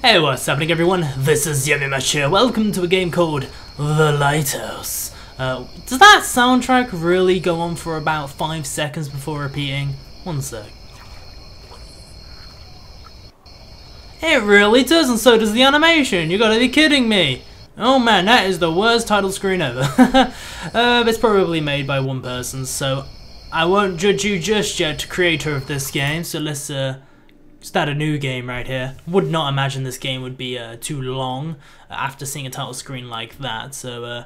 Hey, what's happening everyone? This is Yamimash here. Welcome to a game called The Lighthouse. Uh, does that soundtrack really go on for about 5 seconds before repeating? One sec. It really does, and so does the animation. You gotta be kidding me. Oh man, that is the worst title screen ever. uh, it's probably made by one person, so I won't judge you just yet, creator of this game. So let's uh, start a new game right here. Would not imagine this game would be uh, too long after seeing a title screen like that. So uh,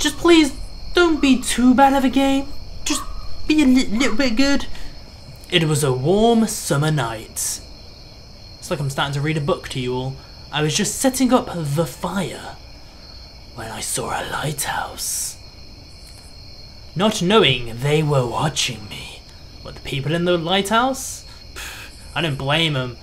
just please don't be too bad of a game. Just be a li little bit good. It was a warm summer night. It's like I'm starting to read a book to you all. I was just setting up the fire when I saw a lighthouse. Not knowing they were watching me. What, the people in the lighthouse? I don't blame them.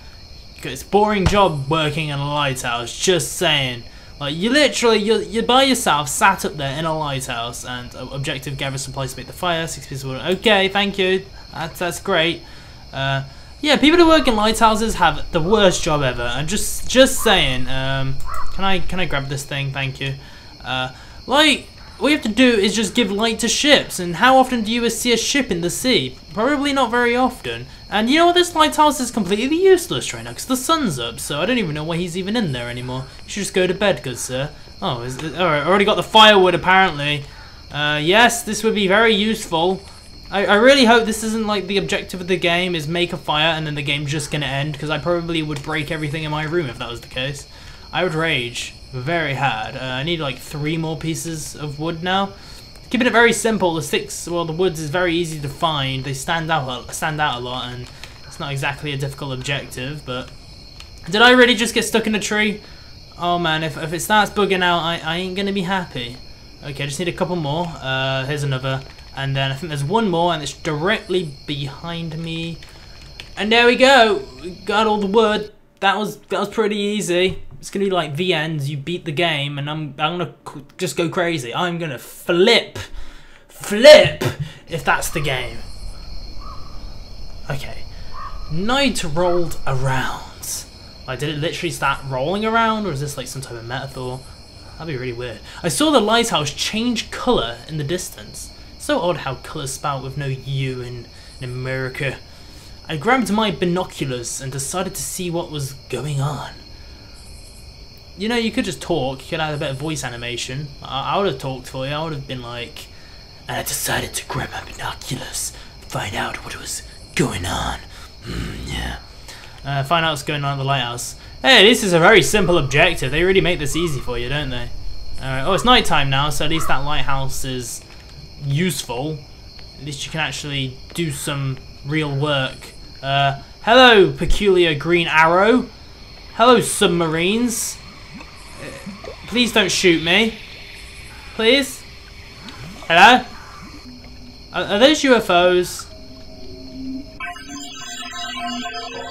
It's a boring job working in a lighthouse, just saying. Like, you literally, you're, you're by yourself, sat up there in a lighthouse, and objective gather supplies to make the fire, six pieces of wood. Okay, thank you. That's, that's great. Uh, yeah, people who work in lighthouses have the worst job ever. And just just saying, um, can I can I grab this thing? Thank you. Uh, like, all you have to do is just give light to ships. And how often do you see a ship in the sea? Probably not very often. And you know what? This lighthouse is completely useless right now because the sun's up. So I don't even know why he's even in there anymore. You should just go to bed, good sir. Oh, is it, alright. Already got the firewood apparently. Uh, yes, this would be very useful. I, I really hope this isn't like the objective of the game is make a fire and then the game's just gonna end because I probably would break everything in my room if that was the case. I would rage very hard. Uh, I need like three more pieces of wood now. Keeping it very simple, the sticks, well the woods is very easy to find. They stand out, stand out a lot and it's not exactly a difficult objective, but... Did I really just get stuck in a tree? Oh man, if, if it starts bugging out, I, I ain't gonna be happy. Okay, I just need a couple more. Uh, here's another. And then I think there's one more and it's directly behind me. And there we go. Got all the wood. That was that was pretty easy. It's gonna be like the end. You beat the game, and I'm I'm gonna just go crazy. I'm gonna flip, flip, if that's the game. Okay, night rolled around. Like, did it literally start rolling around, or is this like some type of metaphor? That'd be really weird. I saw the lighthouse change colour in the distance. So odd how colours spout with no U in, in America. I grabbed my binoculars and decided to see what was going on. You know, you could just talk, you could add a bit of voice animation. I, I would have talked for you, I would have been like, and I decided to grab my binoculars, find out what was going on. Mm, yeah. Uh, find out what's going on at the lighthouse. Hey, this is a very simple objective. They really make this easy for you, don't they? Alright, oh, it's night time now, so at least that lighthouse is useful. At least you can actually do some real work. Uh, hello, peculiar green arrow. Hello, submarines. Please don't shoot me. Please? Hello? Are, are those UFOs?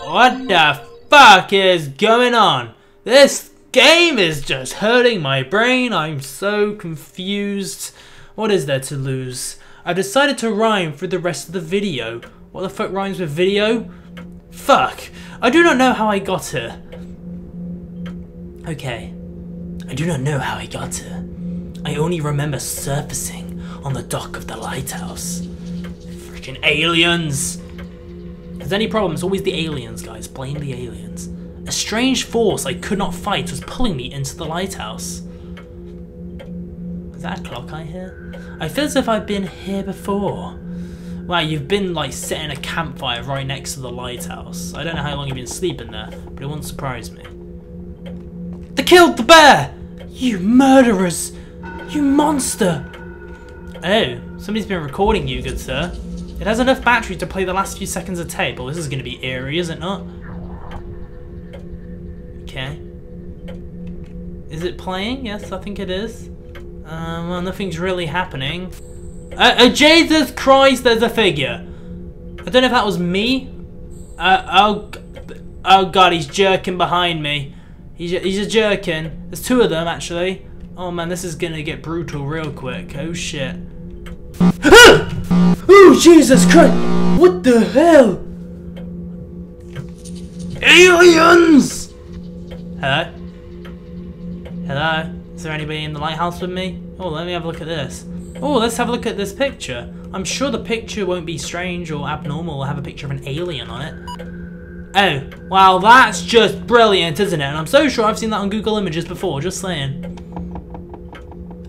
What the fuck is going on? This game is just hurting my brain. I'm so confused. What is there to lose? I've decided to rhyme for the rest of the video. What the fuck rhymes with video? Fuck! I do not know how I got here. Okay. I do not know how I got here. I only remember surfacing on the dock of the lighthouse. Freaking aliens! If there's any problems, always the aliens, guys. Blame the aliens. A strange force I could not fight was pulling me into the lighthouse. Is that a clock I hear? I feel as if I've been here before. Wow, you've been like setting a campfire right next to the lighthouse. I don't know how long you've been sleeping there, but it won't surprise me. They killed the bear! You murderers! You monster! Oh, somebody's been recording you, good sir. It has enough battery to play the last few seconds of tape. Well, this is going to be eerie, is it not? Okay. Is it playing? Yes, I think it is. Um, well, nothing's really happening. Uh, uh, Jesus Christ, there's a figure. I don't know if that was me. Uh, oh, oh God, he's jerking behind me. He's, he's a jerking. There's two of them, actually. Oh man, this is gonna get brutal real quick. Oh shit. oh, Jesus Christ! What the hell? Aliens! Hello? Hello? Is there anybody in the lighthouse with me? Oh, let me have a look at this. Oh, let's have a look at this picture. I'm sure the picture won't be strange or abnormal. We'll have a picture of an alien on it. Oh, wow, that's just brilliant, isn't it? And I'm so sure I've seen that on Google Images before, just saying.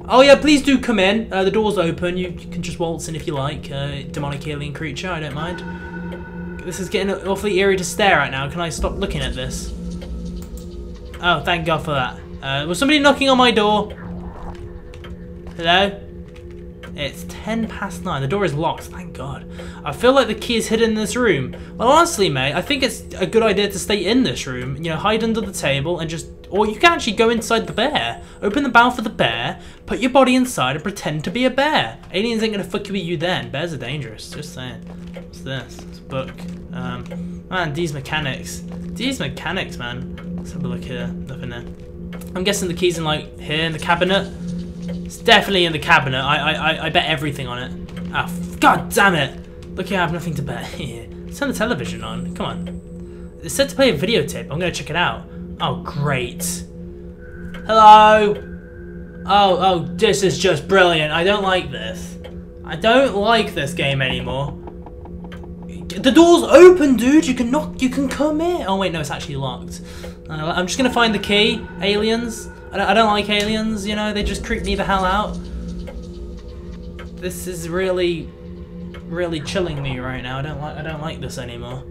Oh yeah, please do come in. Uh, the door's open. You, you, can just waltz in if you like. Uh, demonic alien creature, I don't mind. This is getting awfully eerie to stare at now. Can I stop looking at this? Oh, thank God for that. Uh, was somebody knocking on my door? Hello? It's 10 past 9. The door is locked. Thank God. I feel like the key is hidden in this room. Well, honestly, mate, I think it's a good idea to stay in this room. You know, hide under the table and just... Or you can actually go inside the bear. Open the mouth of the bear, put your body inside and pretend to be a bear. Aliens ain't gonna fuck you with you then. Bears are dangerous. Just saying. What's this? It's a book. Um, man, these mechanics. These mechanics, man. Let's have a look here. Nothing there. I'm guessing the key's in, like, here in the cabinet. It's definitely in the cabinet. I I I bet everything on it. Ah, oh, god damn it! Look here, I have nothing to bet. here. Turn the television on. Come on. It's set to play a videotape. I'm gonna check it out. Oh, great. Hello? Oh, oh, this is just brilliant. I don't like this. I don't like this game anymore. The door's open, dude. You can knock. You can come in. Oh wait, no, it's actually locked. Uh, I'm just gonna find the key. Aliens. I don't, like aliens, you know, they just creep me the hell out. This is really, really chilling me right now. I don't like, I don't like this anymore.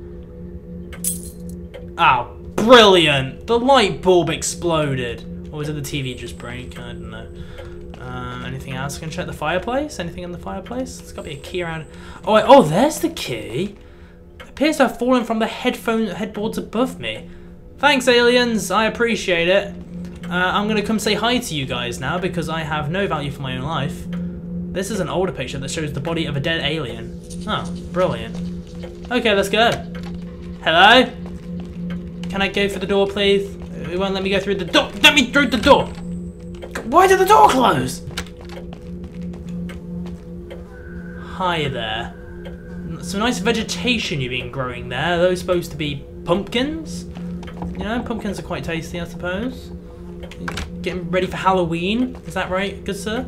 Oh, brilliant! The light bulb exploded. Or did the TV just break? I don't know. Um, anything else? Can check the fireplace? Anything in the fireplace? There's got to be a key around. Oh, wait, oh, there's the key. It appears to have fallen from the headphone headboards above me. Thanks, aliens. I appreciate it. Uh, I'm going to come say hi to you guys now because I have no value for my own life. This is an older picture that shows the body of a dead alien. Oh, brilliant. Okay, let's go. Hello? Can I go through the door, please? It won't let me go through the door. Let me through the door! Why did the door close? Hi there. Some nice vegetation you've been growing there. Are those supposed to be pumpkins? You know, pumpkins are quite tasty, I suppose. Getting ready for Halloween. Is that right, good sir?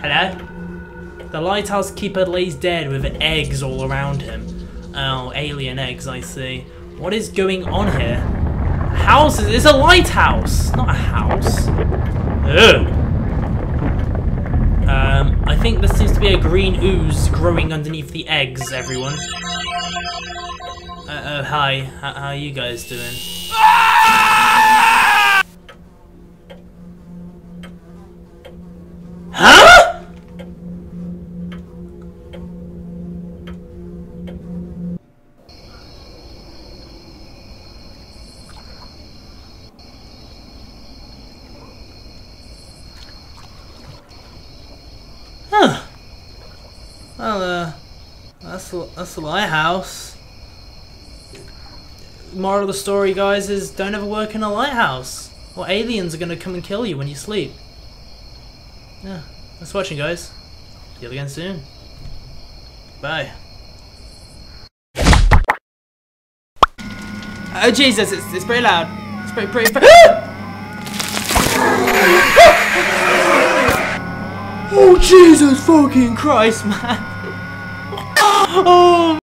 Hello? The lighthouse keeper lays dead with eggs all around him. Oh, alien eggs, I see. What is going on here? Houses? It's a lighthouse, not a house. Ugh. Um, I think there seems to be a green ooze growing underneath the eggs, everyone. Uh, oh, hi. H how are you guys doing? Well, uh, that's that's the lighthouse. Moral of the story, guys, is don't ever work in a lighthouse, or aliens are gonna come and kill you when you sleep. Yeah, thanks for watching, guys. See you again soon. Bye. Oh Jesus, it's, it's pretty loud. It's pretty, pretty, Jesus fucking Christ, man. Oh